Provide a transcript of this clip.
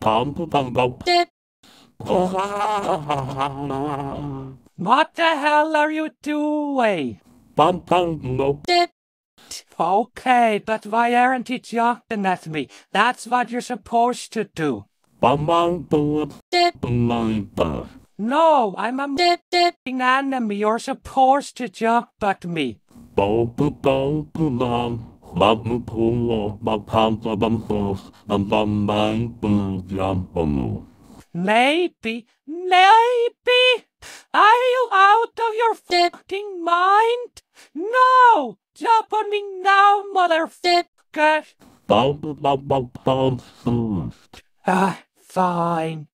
What the hell are you doing? Okay, but why aren't you jumping at me? That's what you're supposed to do. Pom pom pom. Dip. Pom pom. No, I'm a Dip. Dip. moving enemy. You're supposed to jump at me. Maybe, maybe, are you out of your fucking mind? No! Jump on me now, motherfucker! Bum, bum. Ah, fine.